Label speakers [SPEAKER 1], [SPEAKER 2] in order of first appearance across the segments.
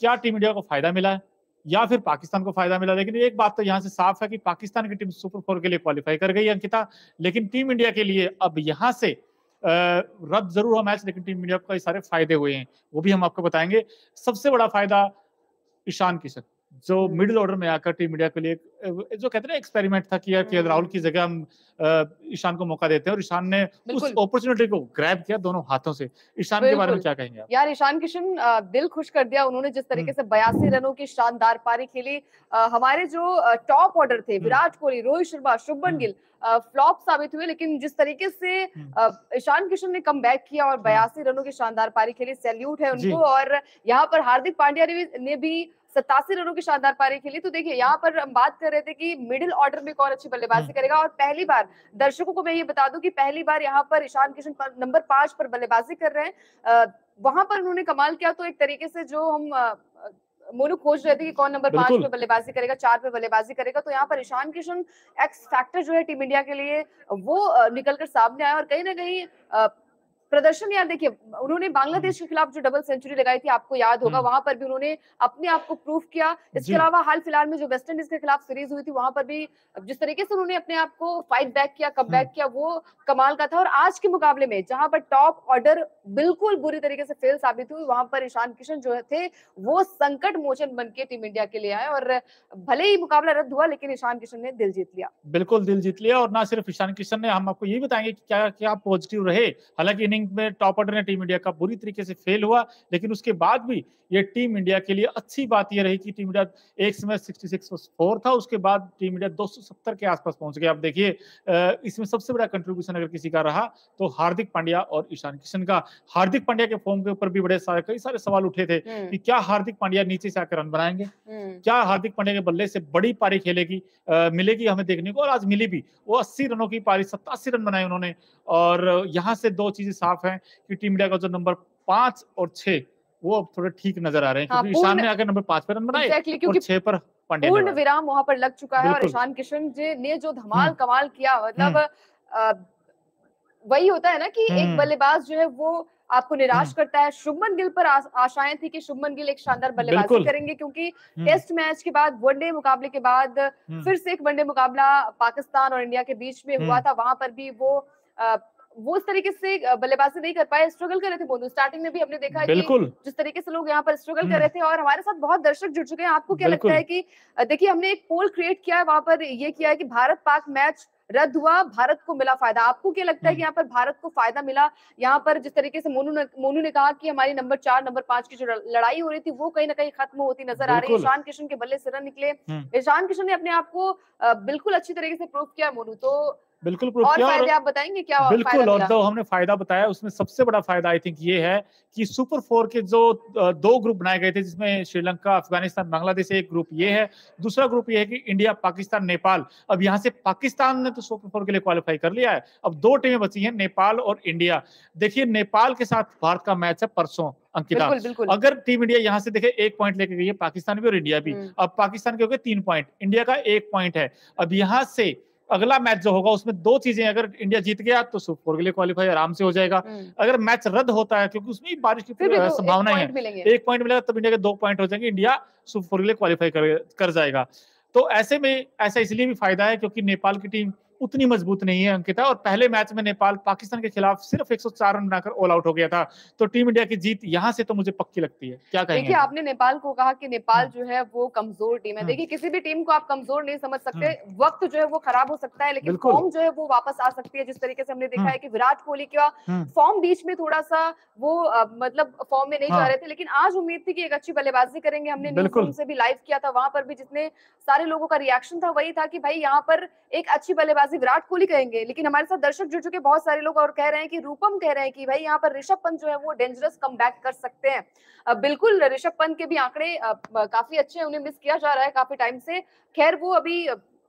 [SPEAKER 1] क्या team India को फ़ायदा मिला है? या फिर पाकिस्तान को फ़ायदा मिला? लेकिन एक बात तो यहाँ से साफ़ है कि पाकिस्तान की टीम सुपर फोर के लिए क्वालिफाई कर गई अंकिता। लेकिन टीम इंडिया के लिए अब यहाँ से रद्द ज़रूर हुआ मैच लेकिन टीम इंडिया को कई सारे फ़ायदे हुए हैं, वो भी हम आपको बताएँगे। सबसे बड़ा फ़ायदा ईशान किशन जो मिडिल ऑर्डर में आकर टीम इंडिया के लिए जो कहते हैं एक्सपेरिमेंट था कि यार के राहुल की जगह हम ईशान को मौका देते हैं और ईशान ने उस अपॉर्चुनिटी को ग्रैब किया दोनों हाथों से। ईशान के बारे में क्या कहेंगे आप?
[SPEAKER 2] यार ईशान किशन दिल खुश कर दिया उन्होंने जिस तरीके से बयासी रनों की शानदार पारी खेली। हमारे जो टॉप ऑर्डर थे विराट कोहली रोहित शर्मा शुभमन गिल फ्लॉप साबित हुए लेकिन जिस तरीके से ईशान किशन ने कम बैक किया और बयासी रनों की शानदार पारी खेली सैल्यूट है उनको और यहाँ पर हार्दिक पांड्या ने भी सतासी रनों की शानदार पारी खेली। तो देखिए यहाँ पर हम बात कर रहे थे कि मिडिल ऑर्डर में कौन अच्छी बल्लेबाजी हम्म। करेगा। और पहली बार दर्शकों को मैं ये बता दूँ कि पहली बार यहाँ पर ईशान किशन नंबर पाँच पर बल्लेबाजी कर रहे हैं। वहाँ पर उन्होंने कमाल किया। तो एक तरीके से जो हम मोनू खोज रहे थे कि कौन नंबर पाँच पे बल्लेबाजी करेगा चार पे बल्लेबाजी करेगा। तो यहाँ पर ईशान किशन एक्स फैक्टर जो है टीम इंडिया के लिए वो निकलकर सामने आया। और कहीं ना कहीं प्रदर्शन यार देखिए उन्होंने बांग्लादेश के खिलाफ जो डबल सेंचुरी लगाई थी आपको याद होगा हम्म। वहाँ पर भी उन्होंने अपने आप को प्रूफ किया। इसके अलावा हाल फ़िलहाल में जो वेस्ट इंडीज के खिलाफ सीरीज़ हुई थी वहाँ पर भी जिस तरीके से उन्होंने अपने आप को फाइट बैक किया कम बैक हम्म। किया वो कमाल का था। और आज के मुकाबले में जहाँ पर टॉप ऑर्डर बिल्कुल बुरी तरीके से फेल साबित हुई वहाँ पर ईशान किशन जो थे वो संकट मोचन बन के टीम इंडिया के लिए आए और भले ही मुकाबला रद्द हुआ लेकिन ईशान किशन ने दिल जीत लिया।
[SPEAKER 1] बिल्कुल दिल जीत लिया और ना सिर्फ़ ईशान किशन ने हम आपको ये बताएँगे कि क्या क्या पॉजिटिव रहे। हालाँकि इनिंग में टॉप ऑर्डर ने टीम इंडिया का बुरी तरीके से फेल हुआ। लेकिन उसके बाद भी ये टीम इंडिया के लिए अच्छी बात ये रही कि टीम इंडिया एक समय 66 फोर था उसके बाद टीम इंडिया 270 के आसपास पहुँच गया। अब देखिए इसमें सबसे बड़ा कंट्रीब्यूशन अगर किसी का रहा तो हार्दिक पांड्या और ईशान किशन का। हार्दिक पांड्या के फॉर्म के ऊपर भी बड़े सारे कई सारे सवाल उठे थे हम्म। कि क्या हार्दिक पांड्या नीचे से आकर रन बनाएँगे? हम्म। क्या हार्दिक पांड्या के बल्ले से बड़ी पारी खेलेगी? मिलेगी हमें देखने को और आज मिली भी। वो अस्सी रनों की पारी सत्तासी रन बनाए उन्होंने। और यहाँ से दो चीज़ें साफ़ है कि टीम इंडिया का जो नंबर पाँच और छह वो अब थोड़े ठीक नज़र आ रहे हैं हाँ, क्योंकि ईशान ने आकर नंबर पाँच पर रन बनाए और छह पर
[SPEAKER 2] पूर्ण विराम वहाँ पर लग चुका है और ईशान किशन जी ने जो धमाल हम्म। कमाल किया मतलब हम्म। वही होता है ना कि एक हम्म। बल्लेबाज जो है वो आपको निराश करता है। शुभमन गिल पर आशाएँ थी कि शुभमन गिल एक शानदार बल्लेबाजी करेंगे क्योंकि टेस्ट मैच के बाद वनडे मुकाबले के बाद फिर से एक वनडे मुकाबला पाकिस्तान और इंडिया के बीच में हुआ था। वहाँ पर भी वो वो इस तरीके से बल्लेबाजी नहीं कर पाए स्ट्रगल कर रहे थे बोलू स्टार्टिंग में भी हमने देखा
[SPEAKER 1] बिल्कुल।
[SPEAKER 2] जिस तरीके से लोग यहाँ पर स्ट्रगल कर हम्म। रहे थे और हमारे साथ बहुत दर्शक जुड़ चुके हैं। आपको क्या लगता है कि देखिए हमने एक पोल क्रिएट किया है वहाँ पर ये किया है कि भारत पाक मैच रद्द हुआ भारत को मिला फ़ायदा। आपको क्या लगता है कि हम्म। यहाँ पर भारत को फ़ायदा मिला? यहाँ पर जिस तरीके से मोनू ने मोनू ने कहा कि हमारी नंबर चार नंबर पाँच की जो लड़ाई हो रही थी वो कहीं ना कहीं खत्म होती नज़र आ रही है। ईशान किशन के बल्ले से रन निकले। हम्म। ईशान किशन ने अपने आप को बिल्कुल अच्छी तरीके से प्रूव किया मोनू। तो
[SPEAKER 1] बिल्कुल प्रूफ
[SPEAKER 2] और फ़ायदे आप बताएँगे? क्या
[SPEAKER 1] बिल्कुल और जो हमने फ़ायदा बताया उसमें सबसे बड़ा फ़ायदा आई थिंक ये है कि सुपर फोर के जो दो ग्रुप बनाए गए थे जिसमें श्रीलंका अफ़गानिस्तान बांग्लादेश एक ग्रुप ये है। दूसरा ग्रुप ये है कि इंडिया पाकिस्तान नेपाल। अब यहाँ से पाकिस्तान ने तो सुपर फोर के लिए क्वालिफाई कर लिया है। अब दो टीमें बची हैं नेपाल और इंडिया देखिए नेपाल के साथ भारत का मैच है परसों अंकिता। बिल्कुल, बिल्कुल. अगर टीम इंडिया यहाँ से देखे एक पॉइंट लेके गई है पाकिस्तान भी और इंडिया भी। हम्म। अब पाकिस्तान के हो गए तीन पॉइंट इंडिया का एक पॉइंट है। अब यहाँ से अगला मैच जो होगा उसमें दो चीज़ें अगर इंडिया जीत गया तो सुपर फोर के लिए क्वालिफाई आराम से हो जाएगा। हम्म। अगर मैच रद्द होता है क्योंकि उसमें बारिश की संभावना है। एक पॉइंट मिलेगा तब इंडिया के दो पॉइंट हो जाएँगे। इंडिया सुपर फोर के लिए क्वालिफाई कर जाएगा। तो ऐसे में ऐसा इसलिए भी फ़ायदा है क्योंकि नेपाल की टीम उतनी मज़बूत नहीं है अंकिता। और पहले मैच में नेपाल पाकिस्तान के खिलाफ सिर्फ़ 104 रन बनाकर ऑल आउट हो गया था। तो टीम इंडिया की जीत यहाँ से तो मुझे पक्की लगती है। क्या कहेंगे?
[SPEAKER 2] देखिए आपने नेपाल को कहा कि नेपाल हम्म। जो है वो कमज़ोर टीम है। हम्म। देखिए किसी भी टीम को आप कमज़ोर नहीं समझ सकते। हम्म। वक्त जो है वो खराब हो सकता है लेकिन फॉर्म जो है वो वापस आ सकती है जिस तरीके से हमने देखा है। कि विराट कोहली का फॉर्म बीच में थोड़ा सा वो मतलब फॉर्म में नहीं जा हाँ। रहे थे लेकिन आज उम्मीद थी कि एक अच्छी बल्लेबाजी करेंगे। हमने न्यूज़ से भी लाइव किया था। वहाँ पर भी जितने सारे लोगों का रिएक्शन था वही था कि भाई यहाँ पर एक अच्छी बल्लेबाजी विराट कोहली कहेंगे लेकिन हमारे साथ दर्शक जुड़ चुके बहुत सारे लोग और कह रहे हैं कि रूपम कह रहे हैं कि भाई यहाँ पर ऋषभ पंत जो है वो डेंजरस कम कर सकते हैं। बिल्कुल ऋषभ पंत के भी आंकड़े काफ़ी अच्छे हैं उन्हें मिस किया जा रहा है काफ़ी टाइम से। खैर वो अभी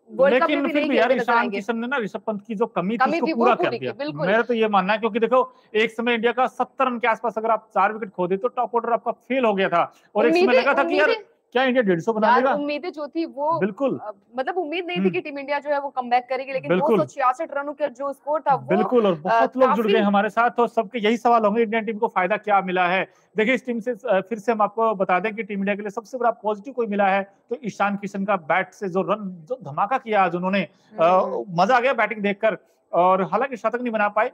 [SPEAKER 1] लेकिन फिर भी यार ईशान किशन ने ना ऋषभ पंत की जो कमी थी उसको पूरा कर दिया। मेरा तो ये मानना है क्योंकि देखो एक समय इंडिया का सत्तर रन के आसपास अगर आप चार विकेट खो दे तो टॉप ऑर्डर आपका फेल हो गया था। और एक समय लगा था कि यार क्या इंडिया डेढ़ सौ बना लेगा
[SPEAKER 2] उम्मीदें जो थी वो
[SPEAKER 1] बिल्कुल।
[SPEAKER 2] मतलब उम्मीद नहीं थी कि टीम इंडिया जो है वो कम करेगी लेकिन दो सौ छियासठ रनों का जो स्कोर था वो
[SPEAKER 1] बिल्कुल और बहुत लोग जुड़ गए हमारे साथ और सबके यही सवाल होंगे इंडियन टीम को फ़ायदा क्या मिला है? देखिए इस टीम से फिर से हम आपको बता दें कि टीम इंडिया के लिए सबसे बड़ा पॉजिटिव कोई मिला है तो ईशान किशन का बैट से जो रन जो धमाका किया आज उन्होंने हम्म। मज़ा आ गया बैटिंग देखकर। और हालाँकि शतक नहीं बना पाए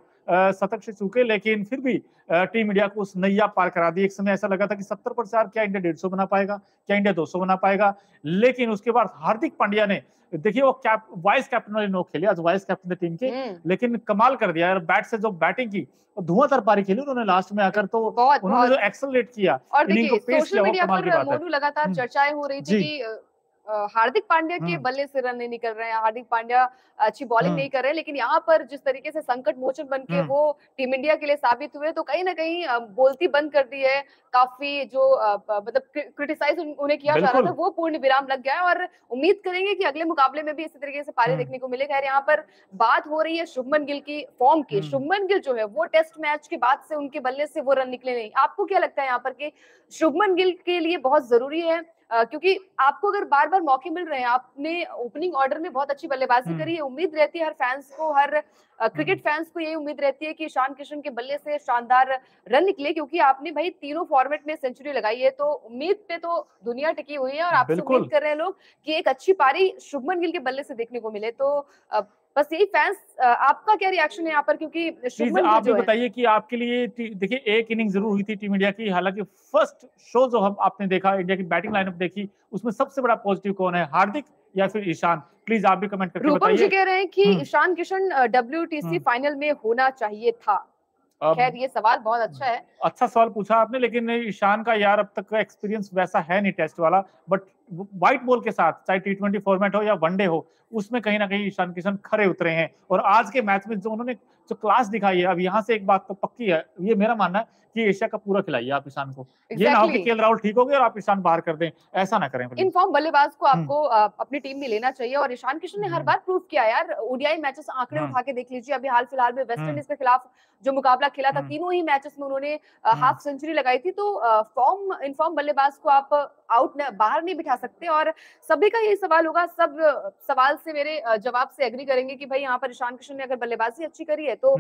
[SPEAKER 1] शतक से चूके लेकिन फिर भी टीम इंडिया को उस नैया पार करा दी। एक समय ऐसा लगा था कि सत्तर पर चार क्या इंडिया डेढ़ सौ बना पाएगा क्या इंडिया दो सौ बना पाएगा? लेकिन उसके बाद हार्दिक पांड्या ने देखिए वो कैप वाइस कैप्टन वाले नो खेले आज वाइस कैप्टन थे टीम के हम्म। लेकिन कमाल कर दिया बैट से जो बैटिंग की धुआंधार पारी खेली उन्होंने लास्ट में आकर तो उन्होंने जो एक्सलेट किया
[SPEAKER 2] और देखिए सोशल मीडिया पर मोनू लगातार हम्म। चर्चाएँ हो रही थी कि हार्दिक पांड्या के हम्म। बल्ले से रन नहीं निकल रहे हैं हार्दिक पांड्या अच्छी बॉलिंग नहीं कर रहे हैं लेकिन यहाँ पर जिस तरीके से संकट मोचन बन के वो टीम इंडिया के लिए साबित हुए तो कहीं ना कहीं बोलती बंद कर दी है काफ़ी जो मतलब क्रिटिसाइज उन्हें किया जा रहा था वो पूर्ण विराम लग गया है और उम्मीद करेंगे कि अगले मुकाबले में भी इसी तरीके से पारी देखने को मिलेगा यहाँ पर बात हो रही है शुभमन गिल की फॉर्म की। शुभमन गिल जो है वो टेस्ट मैच के बाद से उनके बल्ले से वो रन निकले नहीं। आपको क्या लगता है यहाँ पर कि शुभमन गिल के लिए बहुत ज़रूरी है? क्योंकि आपको अगर बार बार मौके मिल रहे हैं आपने ओपनिंग ऑर्डर में बहुत अच्छी बल्लेबाजी करी है उम्मीद रहती है हर फैंस को हर क्रिकेट फैंस को यही उम्मीद रहती है कि ईशान किशन के बल्ले से शानदार रन निकले क्योंकि आपने भाई तीनों फॉर्मेट में सेंचुरी लगाई है तो उम्मीद पे तो दुनिया टिकी हुई है और आपसे उम्मीद कर रहे हैं लोग कि एक अच्छी पारी शुभमन गिल के बल्ले से देखने को मिले। तो बस यही फैंस आपका क्या रिएक्शन है यहाँ पर? क्योंकि
[SPEAKER 1] आप भी बताइए कि आपके लिए देखिए एक इनिंग ज़रूर हुई थी टीम इंडिया की हालाँकि फ़र्स्ट शो जो हम आपने देखा इंडिया की बैटिंग लाइनअप देखी उसमें सबसे बड़ा पॉजिटिव कौन है हार्दिक या फिर ईशान? प्लीज़ आप भी कमेंट करके बताइए
[SPEAKER 2] जी कह रहे हैं कि हम्म। ईशान किशन डब्ल्यू फाइनल में होना चाहिए था। खैर ये सवाल बहुत अच्छा है।
[SPEAKER 1] अच्छा सवाल पूछा आपने लेकिन ईशान का यार अब तक का एक्सपीरियंस वैसा है नहीं टेस्ट वाला बट व्हाइट बॉल के साथ चाहे टी ट्वेंटी फॉर्मेट हो या वनडे हो उसमें कहीं ना कहीं ईशान किशन खरे उतरे हैं। और आज के मैच में जो उन्होंने जो क्लास दिखाई है अब यहाँ से एक बात तो पक्की है ये मेरा मानना है कि एशिया का पूरा खिलाइए आप ईशान को। exactly. ये ना हो कि केएल राहुल ठीक हो गए और आप ईशान बाहर कर दें ऐसा ना करें
[SPEAKER 2] इन फॉर्म बल्लेबाज को हम्म। आपको अपनी टीम में लेना चाहिए और ईशान किशन ने हर हम्म। बार प्रूव किया यार ओडीआई मैचेस आंकड़े हम्म। उठा के देख लीजिए। अभी हाल फ़िलहाल में वेस्ट इंडीज के खिलाफ जो मुकाबला खेला था तीनों ही मैचेस में उन्होंने हाफ़ सेंचुरी लगाई थी। तो फॉर्म इन फॉर्म बल्लेबाज को आप आउट बाहर नहीं बिठा सकते और सभी का यही सवाल होगा। सब सवाल से मेरे जवाब से एग्री करेंगे कि भाई यहाँ पर ईशान किशन ने अगर बल्लेबाजी अच्छी करी है तो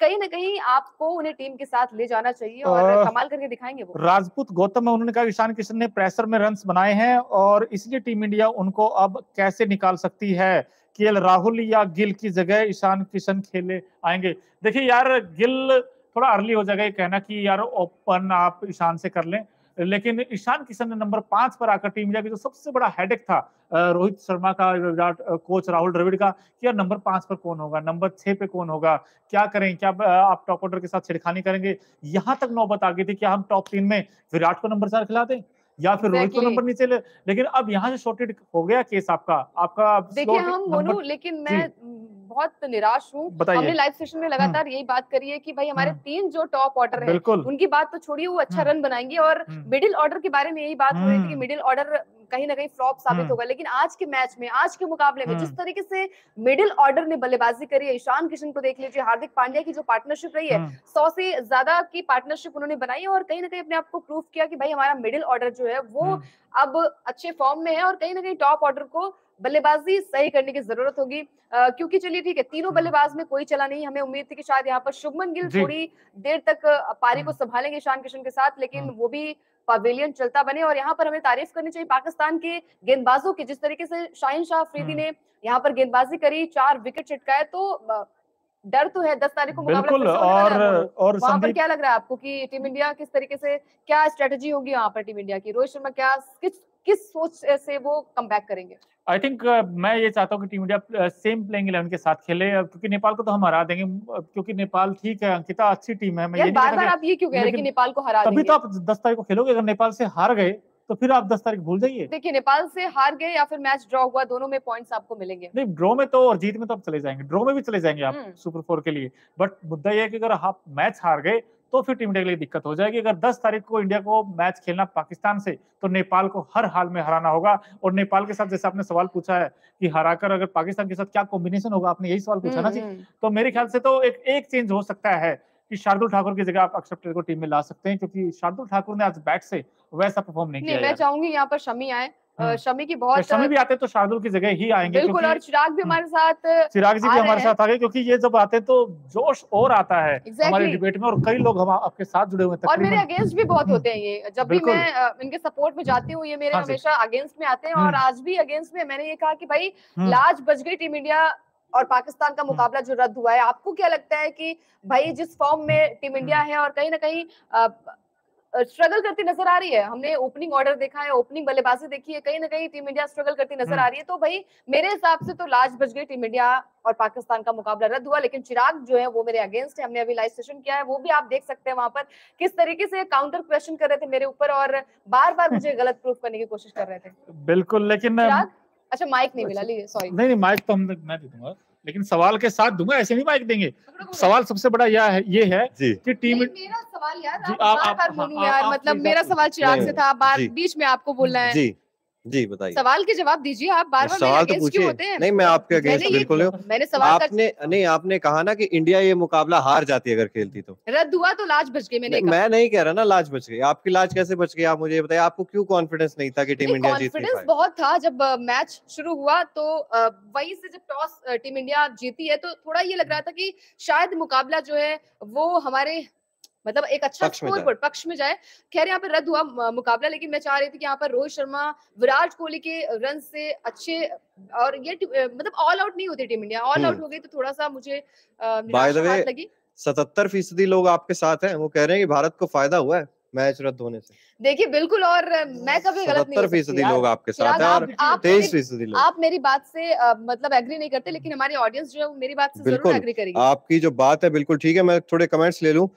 [SPEAKER 2] कहीं ना कहीं आपको उन्हें टीम के साथ ले जाना चाहिए। और कमाल करके दिखाएँगे वो।
[SPEAKER 1] राजपूत गौतम उन्होंने कहा ईशान किशन ने प्रेशर में रन बनाए हैं और इसलिए टीम इंडिया उनको अब कैसे निकाल सकती है? केएल राहुल या गिल की जगह ईशान किशन खेले आएँगे। देखिए यार गिल थोड़ा अर्ली हो जाएगा ये कहना कि यार ओपन आप ईशान से कर लें। लेकिन ईशान किशन ने नंबर पाँच पर आकर टीम इंडिया की जो सबसे बड़ा हेडेक था रोहित शर्मा का, विराट कोच राहुल द्रविड़ का, कि यार नंबर पाँच पर कौन होगा, नंबर छह पे कौन होगा, क्या करें, क्या आप टॉप ऑर्डर के साथ छिड़खानी करेंगे? यहाँ तक नौबत आ गई थी क्या हम टॉप तीन में विराट को नंबर चार खिला दें। या फिर रोहित को नंबर नीचे ले। लेकिन अब यहाँ से शॉर्टेड हो गया केस आपका। आपका
[SPEAKER 2] देखिए हम मोनू लेकिन मैं बहुत निराश हूँ। हमने लाइव सेशन में लगातार हम्म। यही बात करी है कि भाई हमारे हम्म। तीन जो टॉप ऑर्डर है उनकी बात तो छोड़िए वो अच्छा रन हम्म। बनाएँगे और मिडिल ऑर्डर के बारे में यही बात हो रही थी कि मिडिल ऑर्डर कहीं ना कहीं फ्लॉप साबित होगा। लेकिन आज के मैच में आज के मुकाबले में जिस तरीके से मिडिल ऑर्डर ने बल्लेबाजी करी है ईशान किशन को देख लीजिए हार्दिक पांड्या की जो पार्टनरशिप रही है सौ से ज़्यादा की पार्टनरशिप उन्होंने बनाई है और कहीं ना कहीं अपने आप को प्रूव किया कि भाई हमारा मिडिल ऑर्डर जो है वो अब अच्छे फॉर्म में है और कहीं ना कहीं टॉप ऑर्डर को बल्लेबाजी सही करने की ज़रूरत होगी। क्योंकि चलिए ठीक है तीनों हम्म। बल्लेबाज में कोई चला नहीं। हमें उम्मीद थी कि शायद यहाँ पर शुभमन गिल थोड़ी देर तक पारी को हम्म। संभालेंगे ईशान किशन के साथ लेकिन हम्म। वो भी पवेलियन चलता बने और यहाँ पर हमें तारीफ़ करनी चाहिए पाकिस्तान के गेंदबाजों की। जिस तरीके से शाहिन शाह अफरीदी ने यहाँ पर गेंदबाजी करी चार विकेट चिटकाए तो डर तो है दस तारीख को
[SPEAKER 1] बिल्कुल और और
[SPEAKER 2] वहाँ पर क्या लग रहा है आपको कि टीम इंडिया किस तरीके से क्या स्ट्रेटेजी होगी वहाँ पर टीम इंडिया की? रोहित शर्मा क्या किस किस सोच से वो कम करेंगे?
[SPEAKER 1] आई थिंक uh, मैं ये चाहता हूँ कि team India same playing eleven के साथ खेले क्योंकि नेपाल को तो हम हरा देंगे क्योंकि नेपाल ठीक है अंकिता अच्छी टीम है
[SPEAKER 2] मैं ये बार बार आप ये क्यों कह रहे हैं कि नेपाल को हरा
[SPEAKER 1] तभी तो आप दस तारीख को खेलोगे अगर नेपाल से हार गए तो फिर आप दस तारीख भूल जाइए।
[SPEAKER 2] देखिए नेपाल से हार गए या फिर मैच ड्रॉ हुआ दोनों में पॉइंट्स आपको मिलेंगे।
[SPEAKER 1] नहीं ड्रॉ में तो और जीत में तो आप चले जाएँगे ड्रॉ में भी चले जाएँगे आप सुपर हम्म। फोर के लिए। बट मुद्दा यह है कि अगर आप मैच हार गए तो फिर टीम इंडिया के लिए दिक्कत हो जाएगी अगर 10 तारीख को इंडिया को मैच खेलना पाकिस्तान से तो नेपाल को हर हाल में हराना होगा और नेपाल के साथ जैसे आपने सवाल पूछा है कि हराकर अगर पाकिस्तान के साथ क्या कॉम्बिनेशन होगा आपने यही सवाल पूछा ना जी हम्म, हम्म। तो मेरे ख्याल से तो एक एक चेंज हो सकता है कि शार्दुल ठाकुर की जगह आप अक्षर को टीम में ला सकते हैं क्योंकि शार्दुल ठाकुर ने आज बैट से वैसा परफॉर्म नहीं, किया
[SPEAKER 2] मैं चाहूँगी यहाँ पर शमी आए। शमी की बहुत
[SPEAKER 1] शमी भी आते तो शार्दुल की जगह ही आएँगे
[SPEAKER 2] बिल्कुल और चिराग भी
[SPEAKER 1] हम्म।
[SPEAKER 2] हमारे साथ
[SPEAKER 1] चिराग जी भी हमारे साथ आ गए क्योंकि ये जब आते तो जोश और आता है
[SPEAKER 2] exactly.
[SPEAKER 1] हमारे डिबेट में और कई लोग हम आपके साथ जुड़े हुए हैं
[SPEAKER 2] और मेरे अगेंस्ट भी बहुत होते हैं ये। जब भी मैं इनके सपोर्ट में जाती हूँ ये मेरे
[SPEAKER 1] हाँ
[SPEAKER 2] हमेशा अगेंस्ट में आते हैं और आज भी अगेंस्ट में मैंने ये कहा कि भाई
[SPEAKER 1] हम्म।
[SPEAKER 2] लाज बच गई टीम इंडिया और पाकिस्तान का मुकाबला जो रद्द हुआ है आपको क्या लगता है कि भाई जिस फॉर्म में टीम इंडिया है और कहीं ना कहीं स्ट्रगल करती नज़र आ रही है। हमने ओपनिंग ऑर्डर देखा है ओपनिंग बल्लेबाजी देखी है कहीं ना कहीं टीम इंडिया स्ट्रगल करती नज़र आ रही है। तो भाई मेरे हिसाब से तो लाज बच गई टीम इंडिया और पाकिस्तान का मुकाबला रद्द हुआ लेकिन चिराग जो है वो मेरे अगेंस्ट है। हमने अभी लाइव सेशन किया है वो भी आप देख सकते हैं वहाँ पर किस तरीके से काउंटर क्वेश्चन कर रहे थे मेरे ऊपर और बार बार मुझे गलत प्रूफ करने की कोशिश कर रहे थे।
[SPEAKER 1] बिल्कुल लेकिन
[SPEAKER 2] अच्छा माइक नहीं मिला लीजिए सॉरी
[SPEAKER 1] नहीं नहीं माइक तो हम मैं दे दूँगा। लेकिन सवाल के साथ दूँगा ऐसे नहीं माइक देंगे। सवाल सबसे बड़ा यह है ये है कि टीम
[SPEAKER 2] मेरा सवाल यार आप, आप, आप, आप, यार मतलब मेरा सवाल चिराग से था बार बीच में आपको बोलना है।
[SPEAKER 3] जी बताइए।
[SPEAKER 2] सवाल के जवाब दीजिए आप बार बार
[SPEAKER 3] सवाल तो पूछिए। नहीं मैं आपके अगेंस्ट बिल्कुल हूँ।
[SPEAKER 2] मैंने सवाल
[SPEAKER 3] आपने कर... नहीं आपने कहा ना कि इंडिया ये मुकाबला हार जाती अगर खेलती तो।
[SPEAKER 2] रद्द हुआ तो लाज बच गई मैंने
[SPEAKER 3] कहा। मैं नहीं कह रहा ना लाज बच गई। आपकी लाज कैसे बच गई? आप मुझे बताइए आपको क्यों कॉन्फिडेंस नहीं था कि टीम इंडिया जीत
[SPEAKER 2] कॉन्फिडेंस बहुत था जब मैच शुरू हुआ तो वही से जब टॉस टीम इंडिया जीती है तो थोड़ा ये लग रहा था की शायद मुकाबला जो है वो हमारे मतलब एक अच्छा स्कोर पर पक्ष में जाए। खैर यहाँ पर रद्द हुआ मुकाबला लेकिन मैं चाह रही थी कि यहाँ पर रोहित शर्मा विराट कोहली के रन से अच्छे और ये मतलब ऑल आउट नहीं होती टीम इंडिया। ऑल आउट हो गई तो थोड़ा सा मुझे लगी।
[SPEAKER 3] सतहत्तर फ़ीसदी लोग आपके साथ हैं। वो कह रहे हैं कि भारत को फ़ायदा हुआ है। मैच रद्द होने से।
[SPEAKER 2] देखिए बिल्कुल और मैं कभी गलत नहीं
[SPEAKER 3] फ़ीसदी लोग आपके साथ हैं और तेईस फ़ीसदी लोग।
[SPEAKER 2] आप मेरी बात से आ, मतलब एग्री नहीं करते लेकिन हमारी ऑडियंस जो है वो मेरी बात से ज़रूर एग्री करेगी।
[SPEAKER 3] आपकी जो बात है बिल्कुल ठीक है मैं थोड़े कमेंट्स ले लूँ।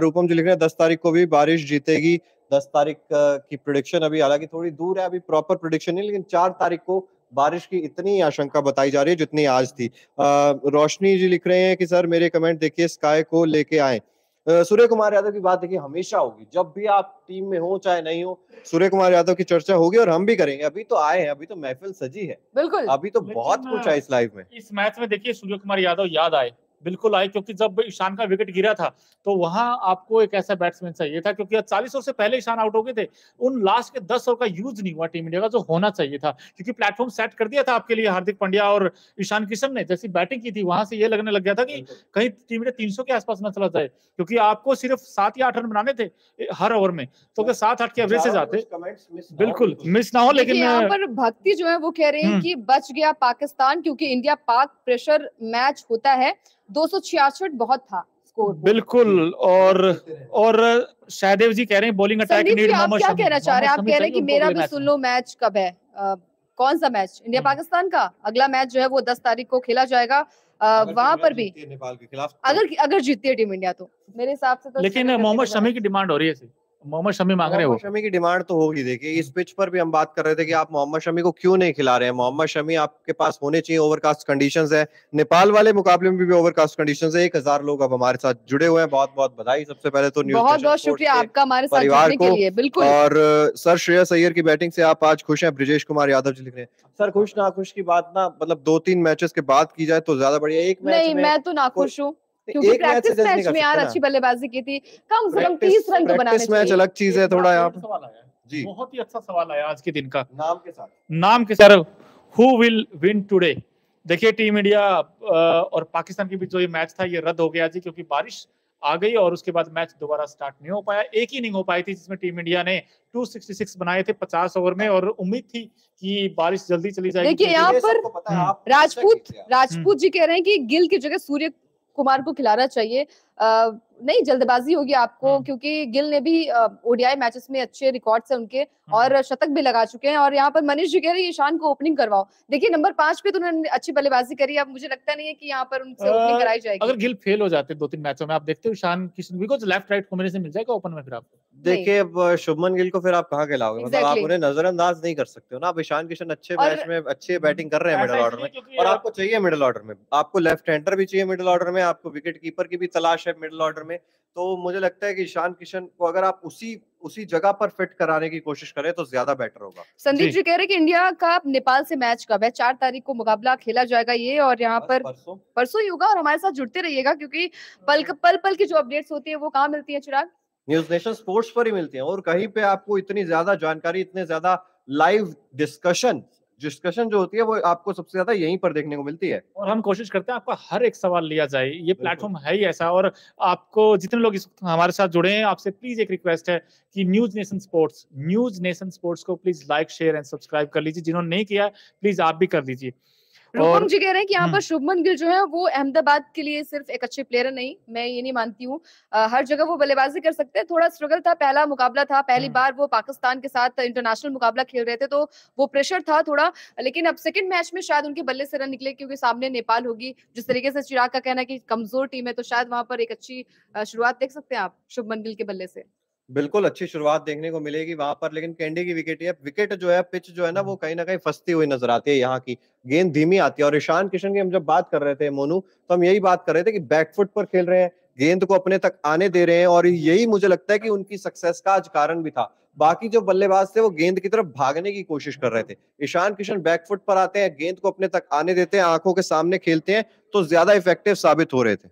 [SPEAKER 3] रूपम जी लिख रहे हैं दस तारीख को भी बारिश जीतेगी। दस तारीख की प्रोडिक्शन अभी हालाँकि थोड़ी दूर है अभी प्रॉपर प्रोडिक्शन नहीं लेकिन चार तारीख को बारिश की इतनी आशंका बताई जा रही है जितनी आज थी। रोशनी जी लिख रहे हैं कि सर मेरे कमेंट देखिए स्काई को लेके आए। सूर्य कुमार यादव की बात देखिए हमेशा होगी। जब भी आप टीम में हो चाहे नहीं हो सूर्य कुमार यादव की चर्चा होगी और हम भी करेंगे। अभी तो आए हैं अभी तो महफिल सजी है।
[SPEAKER 2] बिल्कुल।
[SPEAKER 3] अभी तो बहुत कुछ है इस लाइफ में।
[SPEAKER 1] इस मैच में देखिए सूर्य कुमार यादव याद आए। बिल्कुल आए क्योंकि जब ईशान का विकेट गिरा था तो वहाँ आपको एक ऐसा बैट्समैन चाहिए था क्योंकि चालीस ओवर से पहले ईशान आउट हो गए थे। उन लास्ट के दस ओवर का यूज़ नहीं हुआ टीम इंडिया का जो होना चाहिए था क्योंकि प्लेटफॉर्म सेट कर दिया था आपके लिए हार्दिक पांड्या और ईशान किशन ने। जैसी बैटिंग की थी वहाँ से ये लगने लग गया था कि कहीं टीम इंडिया तीन के आसपास न चला जाए क्योंकि आपको सिर्फ़ सात या आठ रन बनाने थे हर ओवर में। तो सात आठ के एवरेज से जाते बिल्कुल मिस ना हो लेकिन
[SPEAKER 2] यहाँ पर भक्ति जो है वो कह रहे हैं कि बच गया पाकिस्तान क्योंकि इंडिया पाक प्रेशर मैच होता है। दो सौ छियासठ बहुत था स्कोर
[SPEAKER 1] बिल्कुल और और शाहदेव जी कह रहे हैं बॉलिंग अटैक नीड
[SPEAKER 2] आप क्या कहना चाह रहे हैं? आप कह रहे हैं कि मेरा भी सुन लो मैच कब है? आ, कौन सा मैच इंडिया। पाकिस्तान का। अगला मैच जो है वो दस तारीख को खेला जाएगा। वहाँ पर भी
[SPEAKER 3] नेपाल के खिलाफ
[SPEAKER 2] अगर अगर जीतती है टीम इंडिया तो। मेरे हिसाब से तो
[SPEAKER 1] लेकिन मोहम्मद शमी की डिमांड हो रही है मोहम्मद शमी मांग रहे हो?
[SPEAKER 3] शमी की डिमांड तो होगी देखिए इस पिच पर भी हम बात कर रहे थे कि आप मोहम्मद शमी को क्यों नहीं खिला रहे हैं? मोहम्मद शमी आपके पास होने चाहिए ओवरकास्ट कंडीशंस है। नेपाल वाले मुकाबले में भी, भी ओवरकास्ट कंडीशंस है। एक हज़ार लोग अब हमारे साथ जुड़े हुए हैं। बहुत बहुत बधाई सबसे पहले तो
[SPEAKER 2] न्यूज़ बहुत बहुत शुक्रिया आपका हमारे साथ परिवार को बिल्कुल।
[SPEAKER 3] और सर श्रेयस अय्यर की बैटिंग से आप आज खुश हैं? ब्रिजेश कुमार यादव जी लिख रहे हैं। सर खुश ना खुश की बात ना मतलब दो तीन मैचेस के बाद की जाए तो ज़्यादा बढ़िया एक मैच
[SPEAKER 2] नहीं मैं तो ना खुश हूँ। क्योंकि प्रैक्टिस मैच में यार अच्छी बल्लेबाजी की थी। कम से कम तीस रन तो बनाने
[SPEAKER 3] मैच अलग चीज़ है थोड़ा यहाँ
[SPEAKER 1] जी। बहुत ही अच्छा सवाल आया आज के दिन का।
[SPEAKER 3] नाम के साथ।
[SPEAKER 1] नाम के sir who will win today देखिए टीम इंडिया और पाकिस्तान के बीच जो ये मैच था ये रद्द हो गया जी क्योंकि बारिश आ गई और उसके बाद मैच दोबारा स्टार्ट नहीं हो पाया। एक ही इनिंग हो पाई थी जिसमें टीम इंडिया ने 266 बनाए थे 50 ओवर में और उम्मीद थी कि बारिश जल्दी चली जाएगी।
[SPEAKER 2] देखिए यहाँ पर राजपूत राजपूत जी कह रहे हैं कि गिल की जगह सूर्य कुमार को खिलाना चाहिए। नहीं जल्दबाजी होगी आपको हम्म। क्योंकि गिल ने भी ओडीआई मैचेस में अच्छे रिकॉर्ड्स हैं उनके हम्म। और शतक भी लगा चुके हैं। और यहाँ पर मनीष जी कह रहे हैं ईशान को ओपनिंग करवाओ। देखिए नंबर पाँच पे तो उन्होंने अच्छी बल्लेबाजी करी। अब मुझे लगता नहीं है कि यहाँ पर उनसे ओपनिंग कराई जाएगी।
[SPEAKER 1] अगर गिल फेल हो जाते दो तीन मैचों में आप देखते हो Ishan Kishan because left right combination मिल जाएगा ओपन में फिर आपको?
[SPEAKER 3] देखिए अब शुभमन गिल को फिर आप कहाँ के लाओगे? मतलब आप उन्हें नजरअंदाज नहीं कर सकते हो ना। आप ईशान किशन अच्छे मैच में अच्छे बैटिंग कर रहे हैं मिडिल ऑर्डर में। और आपको चाहिए मिडिल ऑर्डर में। आपको लेफ़्ट हैंडर भी चाहिए मिडिल ऑर्डर में आपको विकेट कीपर की भी तलाश है मिडिल ऑर्डर में। तो मुझे लगता है कि ईशान किशन को अगर आप उसी उसी जगह पर फिट कराने की कोशिश करें तो ज़्यादा बेटर होगा।
[SPEAKER 2] संदीप जी। कह रहे हैं कि इंडिया का नेपाल से मैच कब है? चार तारीख को मुकाबला खेला जाएगा ये और यहाँ पर
[SPEAKER 3] परसों।
[SPEAKER 2] परसों ही होगा और हमारे साथ जुड़ते रहिएगा क्योंकि पल पल पल की जो अपडेट्स होती है वो कहाँ मिलती है चिराग?
[SPEAKER 3] न्यूज़ नेशन स्पोर्ट्स पर ही मिलती है। और कहीं पे आपको इतनी ज़्यादा जानकारी इतने ज़्यादा लाइव डिस्कशन डिस्कशन जो होती है वो आपको सबसे ज़्यादा यहीं पर देखने को मिलती है।
[SPEAKER 1] और हम कोशिश करते हैं आपका हर एक सवाल लिया जाए। ये प्लेटफॉर्म है ही ऐसा। और आपको जितने लोग इस हमारे साथ जुड़े हैं आपसे प्लीज़ एक रिक्वेस्ट है कि news nation sports news nation sports को please like share and subscribe कर लीजिए। जिन्होंने नहीं किया प्लीज़ आप भी कर लीजिए।
[SPEAKER 2] रूपम जी कह रहे हैं कि यहाँ पर
[SPEAKER 1] हम्म।
[SPEAKER 2] शुभमन गिल जो है वो अहमदाबाद के लिए सिर्फ़ एक अच्छे प्लेयर नहीं मैं ये नहीं मानती हूँ हर जगह वो बल्लेबाजी कर सकते हैं थोड़ा स्ट्रगल था पहला मुकाबला था पहली
[SPEAKER 1] हम्म।
[SPEAKER 2] बार वो पाकिस्तान के साथ इंटरनेशनल मुकाबला खेल रहे थे तो वो प्रेशर था थोड़ा लेकिन अब सेकंड मैच में शायद उनके बल्ले से रन निकले क्योंकि सामने नेपाल होगी जिस तरीके से चिराग का कहना है कि कमज़ोर टीम है तो शायद वहाँ पर एक अच्छी शुरुआत देख सकते हैं आप शुभमन गिल के बल्ले से
[SPEAKER 3] बिल्कुल अच्छी शुरुआत देखने को मिलेगी वहाँ पर लेकिन कैंडी की विकेट है विकेट जो है पिच जो है ना वो कहीं ना कहीं फंसती हुई नज़र आती है यहाँ की गेंद धीमी आती है। और ईशान किशन की हम जब बात कर रहे थे मोनू तो हम यही बात कर रहे थे कि बैकफुट पर खेल रहे हैं गेंद को अपने तक आने दे रहे हैं और यही मुझे लगता है कि उनकी सक्सेस का आज कारण भी था। बाकी जो बल्लेबाज थे वो गेंद की तरफ़ भागने की कोशिश कर रहे थे। ईशान किशन बैकफुट पर आते हैं गेंद को अपने तक आने देते हैं आँखों के सामने खेलते हैं तो ज़्यादा इफ़ेक्टिव साबित हो रहे थे।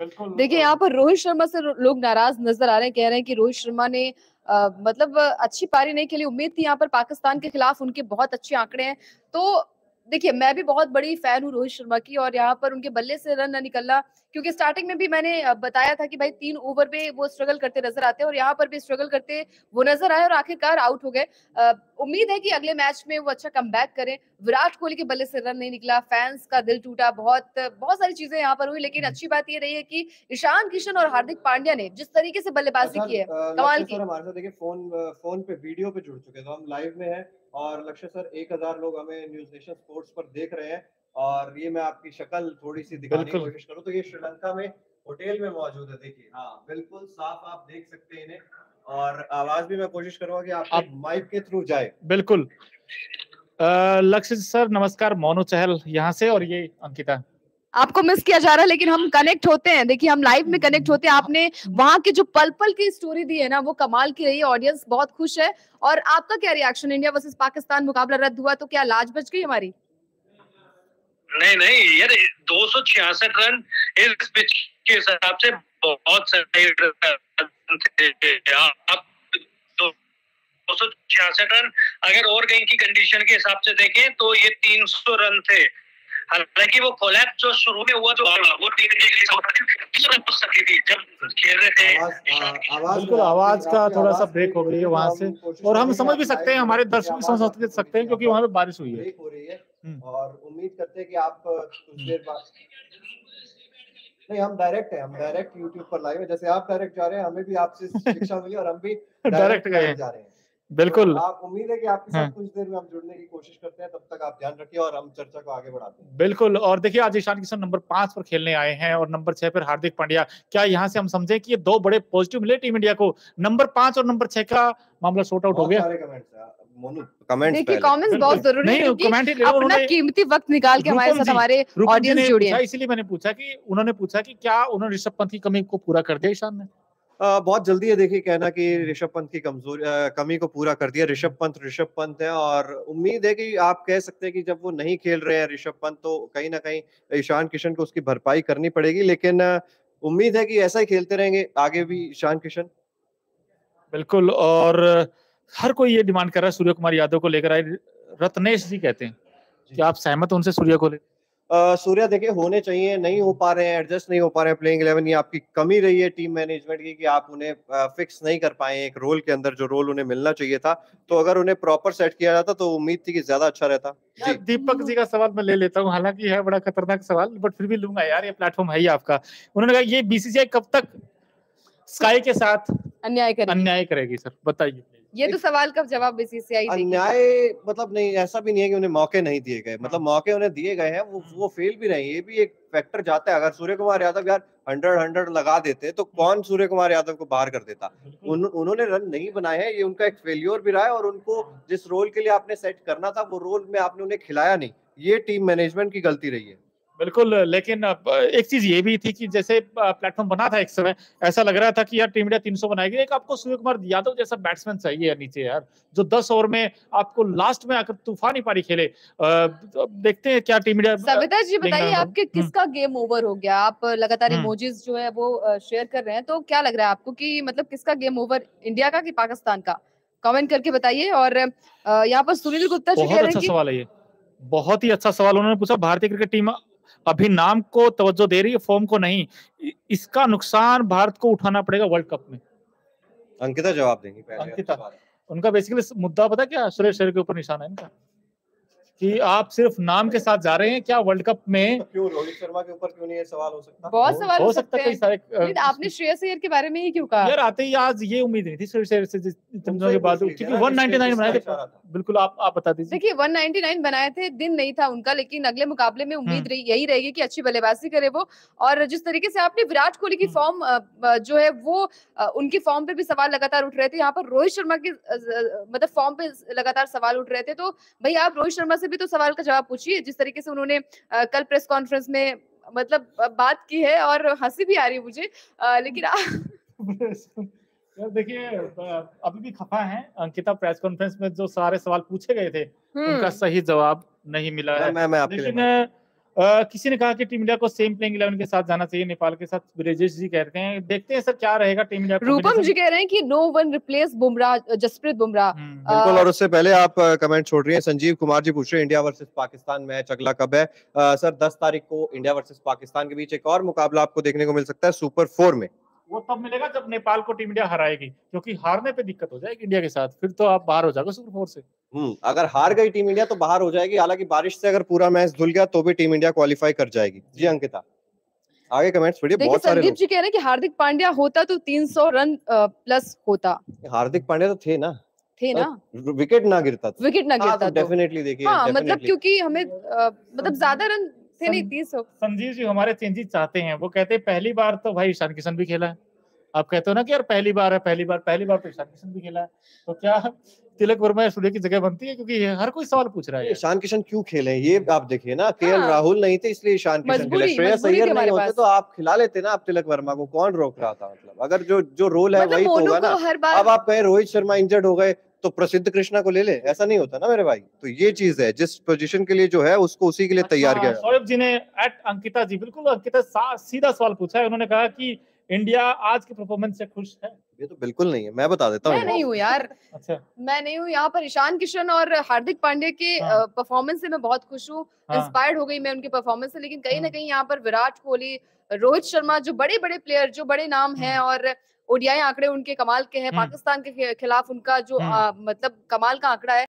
[SPEAKER 2] देखिए यहाँ पर रोहित शर्मा से लोग नाराज़ नज़र आ रहे हैं कह रहे हैं कि रोहित शर्मा ने आ, मतलब अच्छी पारी नहीं खेली। उम्मीद थी यहाँ पर पाकिस्तान के खिलाफ उनके बहुत अच्छे आंकड़े हैं। तो देखिए मैं भी बहुत बड़ी फ़ैन हूँ रोहित शर्मा की और यहाँ पर उनके बल्ले से रन ना निकलना क्योंकि स्टार्टिंग में भी मैंने बताया था कि भाई तीन ओवर पे वो स्ट्रगल करते नज़र आते हैं और यहाँ पर भी स्ट्रगल करते वो नज़र आए और आखिरकार आउट हो गए उम्मीद है कि अगले मैच में वो अच्छा कम करें विराट कोहली के बल्ले से रन नहीं निकला फैंस का दिल टूटा बहुत बहुत सारी चीज़ें यहाँ पर हुई लेकिन
[SPEAKER 1] हम्म।
[SPEAKER 2] अच्छी बात ये रही है कि ईशान किशन और हार्दिक पांड्या ने जिस तरीके से बल्लेबाजी की है
[SPEAKER 3] कमाल
[SPEAKER 2] की।
[SPEAKER 3] हमारे साथ देखिए फ़ोन फ़ोन पे वीडियो पे जुड़ चुके हैं तो हम लाइव में हैं और लक्ष्य सर एक हज़ार लोग हमें न्यूज़ नेशन स्पोर्ट्स पर देख रहे हैं और ये मैं आपकी शक्ल थोड़ी सी दिखाने की कोशिश करूँ तो ये श्रीलंका में होटल में मौजूद है। देखिए हाँ बिल्कुल साफ़ आप देख सकते हैं इन्हें। और आवाज़ भी मैं कोशिश करूँगा कि आप
[SPEAKER 1] आप-
[SPEAKER 3] माइक के थ्रू जाए।
[SPEAKER 1] बिल्कुल। लक्ष्य सर नमस्कार मोनू चहल यहाँ से और ये अंकिता।
[SPEAKER 2] आपको मिस किया जा रहा है लेकिन हम कनेक्ट होते हैं। देखिए हम लाइव में कनेक्ट होते हैं। आपने वहाँ की जो पल पल की स्टोरी दी है ना वो कमाल की रही। है ऑडियंस बहुत खुश है। और आपका क्या रिएक्शन इंडिया वर्सेस पाकिस्तान मुकाबला रद्द हुआ तो क्या लाज बच गई हमारी?
[SPEAKER 4] नहीं नहीं यार दो सौ छियासठ रन इस पिच के हिसाब से बहुत सही रन थे। आप दो सौ छियासठ रन अगर और कहीं की कंडीशन के हिसाब से देखें तो ये तीन सौ रन थे। हालाँकि वो कोलैप्स जो शुरू में हुआ जो वो टीम के लिए सब सकी थी जब खेल रहे थे।
[SPEAKER 3] आवाज़
[SPEAKER 1] बिल्कुल, आवाज़ का थोड़ा सा ब्रेक हो गई है वहाँ से। और हम समझ भी सकते हैं हमारे दर्शक भी समझ सकते हैं क्योंकि वहाँ पे बारिश हुई है। हम्म।
[SPEAKER 3] और उम्मीद करते हैं कि आप कुछ देर बाद नहीं हम डायरेक्ट है हम डायरेक्ट YouTube पर लाइव है। जैसे आप डायरेक्ट जा रहे हैं हमें भी आपसे शिक्षा मिली और हम भी
[SPEAKER 1] डायरेक्ट गए
[SPEAKER 3] जा रहे हैं।
[SPEAKER 1] बिल्कुल।
[SPEAKER 3] तो आप उम्मीद है कि आपके साथ
[SPEAKER 1] हाँ।
[SPEAKER 3] कुछ देर में हम जुड़ने की कोशिश करते हैं तब तक आप ध्यान रखिए और हम चर्चा को आगे बढ़ाते हैं।
[SPEAKER 1] बिल्कुल और देखिए आज ईशान किशन नंबर पाँच पर खेलने आए हैं और नंबर छह पर हार्दिक पांड्या। क्या यहाँ से हम समझे कि ये दो बड़े पॉजिटिव मिले टीम इंडिया को? नंबर पाँच और नंबर छह का मामला शॉर्ट आउट हो गया।
[SPEAKER 3] सारे कमेंट्स हैं कमेंट्स
[SPEAKER 2] देखिए कमेंट्स बहुत ज़रूरी है क्योंकि
[SPEAKER 1] कमेंट
[SPEAKER 2] अपना कीमती वक्त निकाल के हमारे साथ हमारे ऑडियंस जुड़ी
[SPEAKER 1] पूछा इसीलिए मैंने पूछा कि उन्होंने पूछा कि क्या उन्होंने ऋषभ पंत की कमी को पूरा कर दिया ईशान ने?
[SPEAKER 3] अ, बहुत जल्दी है देखिए कहना कि ऋषभ पंत की कमज़ोरी कमी को पूरा कर दिया। ऋषभ पंत ऋषभ पंत है और उम्मीद है कि आप कह सकते हैं कि जब वो नहीं खेल रहे हैं ऋषभ पंत तो कहीं ना कहीं ईशान किशन को उसकी भरपाई करनी पड़ेगी लेकिन उम्मीद है कि ऐसा ही खेलते रहेंगे। आगे भी ईशान किशन।
[SPEAKER 1] बिल्कुल और हर कोई ये डिमांड कर रहा है सूर्य कुमार यादव को लेकर आए रत्नेश जी कहते हैं कि आप सहमत उनसे सूर्य को ले?
[SPEAKER 3] सूर्या देखिए होने चाहिए नहीं हो पा रहे हैं एडजस्ट नहीं हो पा रहे हैं प्लेइंग इलेवन ये आपकी कमी रही है टीम मैनेजमेंट की कि आप उन्हें फिक्स नहीं कर पाए एक रोल के अंदर जो रोल उन्हें मिलना चाहिए था। तो अगर उन्हें प्रॉपर सेट किया जाता तो उम्मीद थी कि ज़्यादा अच्छा रहता। जी।
[SPEAKER 1] दीपक जी का सवाल मैं ले लेता हूँ हालाँकि है बड़ा खतरनाक सवाल बट फिर भी लूँगा यार ये प्लेटफॉर्म है ही आपका। उन्होंने कहा ये बीसीसीआई कब तक स्काई के साथ
[SPEAKER 2] अन्याय
[SPEAKER 1] अन्याय करेगी सर बताइए।
[SPEAKER 2] ये तो सवाल का जवाब बीसीसीआई देगी।
[SPEAKER 3] अन्याय मतलब नहीं ऐसा भी नहीं है कि उन्हें मौके नहीं दिए गए। मतलब मौके उन्हें दिए गए हैं वो वो फेल भी नहीं ये भी एक फैक्टर जाता है। अगर सूर्य कुमार यादव यार हंड्रेड हंड्रेड लगा देते तो कौन सूर्य कुमार यादव को बाहर कर देता? उन, उन्होंने रन नहीं बनाए हैं ये उनका एक फेल्योर भी रहा है और उनको जिस रोल के लिए आपने सेट करना था वो रोल में आपने उन्हें खिलाया नहीं। ये टीम मैनेजमेंट की गलती रही है।
[SPEAKER 1] बिल्कुल लेकिन एक चीज़ ये भी थी कि जैसे प्लेटफॉर्म बना था एक समय ऐसा लग रहा था कि यार टीम इंडिया 300 बनाएगी। एक आपको सूर्य कुमार यादव जैसा बैट्समैन चाहिए यार नीचे यार जो 10 ओवर में आपको लास्ट में आकर तूफानी पारी खेले। तो देखते हैं क्या टीम इंडिया
[SPEAKER 2] सविता जी बताइए आपके हम्म। किसका गेम ओवर हो गया? आप लगातार इमोजीज हम्म। जो है वो शेयर कर रहे हैं तो क्या लग रहा है आपको की मतलब किसका गेम ओवर इंडिया का की पाकिस्तान का? कमेंट करके बताइए और यहाँ पर सुनील गुप्ता
[SPEAKER 1] जी बहुत अच्छा सवाल है ये। बहुत ही अच्छा सवाल उन्होंने पूछा। भारतीय क्रिकेट टीम अभी नाम को तवज्जो दे रही है फॉर्म को नहीं। इसका नुकसान भारत को उठाना पड़ेगा वर्ल्ड कप में।
[SPEAKER 3] अंकिता जवाब देंगे
[SPEAKER 1] अंकिता। उनका बेसिकली मुद्दा पता क्या? सुरेश शेर के ऊपर निशान है इनका। कि आप सिर्फ़ नाम के साथ जा रहे हैं क्या वर्ल्ड कप में
[SPEAKER 3] तो क्यों? रोहित शर्मा के ऊपर क्यों नहीं ये सवाल? हो सकता।
[SPEAKER 2] बहुत सवाल
[SPEAKER 1] हो, सकता है कई
[SPEAKER 2] सारे आपने श्रेयस अय्यर के बारे में ही क्यों कहा?
[SPEAKER 1] यार आते ही आज ये उम्मीद नहीं थी श्रेयस अय्यर से दिनों के बाद क्योंकि 199 बनाए थे। बिल्कुल आप आप बता दीजिए।
[SPEAKER 2] देखिए 199 बनाए थे दिन नहीं था उनका लेकिन अगले मुकाबले में उम्मीद हम्म। रही यही रहेगी कि अच्छी बल्लेबाजी करे वो। और जिस तरीके से आपने विराट कोहली की फॉर्म हम्म। जो है वो उनकी फॉर्म पे भी सवाल लगातार उठ रहे थे। यहाँ पर रोहित शर्मा के मतलब फॉर्म पे लगातार सवाल उठ रहे थे। तो भाई आप रोहित शर्मा से भी तो सवाल का जवाब पूछिए जिस तरीके से उन्होंने कल प्रेस कॉन्फ्रेंस में मतलब बात की है और हँसी भी आ रही है मुझे
[SPEAKER 1] लेकिन यार देखिए अभी भी खफा है। अंकिता प्रेस कॉन्फ्रेंस में जो सारे सवाल पूछे गए थे उनका हम्म। सही जवाब नहीं मिला है।
[SPEAKER 3] मैं, मैं
[SPEAKER 1] लेकिन किसी ने कहा कि टीम इंडिया को सेम प्लेइंग इलेवन के साथ जाना चाहिए नेपाल के साथ ब्रिजेश जी कहते हैं देखते हैं सर क्या रहेगा टीम इंडिया
[SPEAKER 2] रूपम जी कह रहे हैं कि no one replace Bumrah Jasprit Bumrah.
[SPEAKER 3] हम्म, बिल्कुल और उससे पहले आप कमेंट छोड़ रही हैं। संजीव कुमार जी पूछ रहे हैं इंडिया वर्सेस पाकिस्तान मैच अगला कब है? आ, सर दस तारीख को इंडिया वर्सेज पाकिस्तान के बीच एक और मुकाबला आपको देखने को मिल सकता है सुपर फोर में।
[SPEAKER 1] वो तब मिलेगा जब नेपाल को टीम इंडिया हराएगी क्योंकि हारने पे दिक्कत हो जाएगी इंडिया के साथ। फिर तो आप बाहर हो जाओगे सुपर फोर से।
[SPEAKER 3] हम्म अगर हार गई टीम इंडिया तो बाहर हो जाएगी। हालाँकि बारिश से अगर पूरा मैच धुल गया तो भी टीम इंडिया क्वालिफाई कर जाएगी। जी अंकिता। आगे कमेंट्स पढ़िए बहुत सारे
[SPEAKER 2] संदीप जी कह रहे हैं कि हार्दिक पांड्या होता तो 300 रन प्लस होता।
[SPEAKER 3] हार्दिक पांड्या तो थे ना।
[SPEAKER 2] थे ना।
[SPEAKER 3] विकेट ना गिरता
[SPEAKER 2] विकेट ना गिरता
[SPEAKER 3] डेफिनेटली देखिए
[SPEAKER 2] हाँ मतलब क्योंकि हमें मतलब ज़्यादा रन थे नहीं तीस
[SPEAKER 1] संजीव जी हमारे चेंजेस चाहते हैं। वो कहते हैं पहली बार तो भाई ईशान किशन भी खेला है। आप कहते हो ना कि यार पहली बार है पहली बार पहली बार तो ईशान किशन भी खेला है। तो क्या तिलक वर्मा सूर्य की जगह बनती है? क्योंकि हर कोई सवाल पूछ रहा है।
[SPEAKER 3] ईशान किशन क्यों खेले? ये आप देखिए ना के हाँ। राहुल नहीं थे इसलिए ईशान किशन खेले। श्रेयस अय्यर नहीं होते तो आप खिला लेते ना आप तिलक वर्मा को। कौन रोक रहा था मतलब? अगर जो जो रोल है मतलब वही तो होगा ना। अब आप कहे रोहित शर्मा इंजर्ड हो गए तो प्रसिद्ध कृष्णा को ले ले ऐसा नहीं होता ना मेरे भाई तो ये चीज़ है जिस पोजीशन के लिए जो है उसको उसी के लिए तैयार
[SPEAKER 1] अच्छा, किया सौरभ जी ने एट अंकिता जी बिल्कुल अंकिता सीधा सवाल पूछा है उन्होंने कहा कि इंडिया आज के परफॉर्मेंस से खुश है
[SPEAKER 3] ये तो बिल्कुल नहीं है मैं बता देता हूँ
[SPEAKER 2] मैं नहीं हूँ यार अच्छा मैं नहीं हूँ यहाँ पर ईशान किशन और हार्दिक पांडे के हाँ। परफॉर्मेंस से मैं बहुत खुश हूँ हाँ। इंस्पायर्ड हो गई मैं उनके परफॉर्मेंस से लेकिन कहीं ना हाँ। कहीं यहाँ पर विराट कोहली रोहित शर्मा जो बड़े बड़े प्लेयर जो बड़े नाम हैं हाँ। और ओडीआई आंकड़े उनके कमाल के हैं पाकिस्तान के खिलाफ उनका जो आ, मतलब कमाल का आंकड़ा है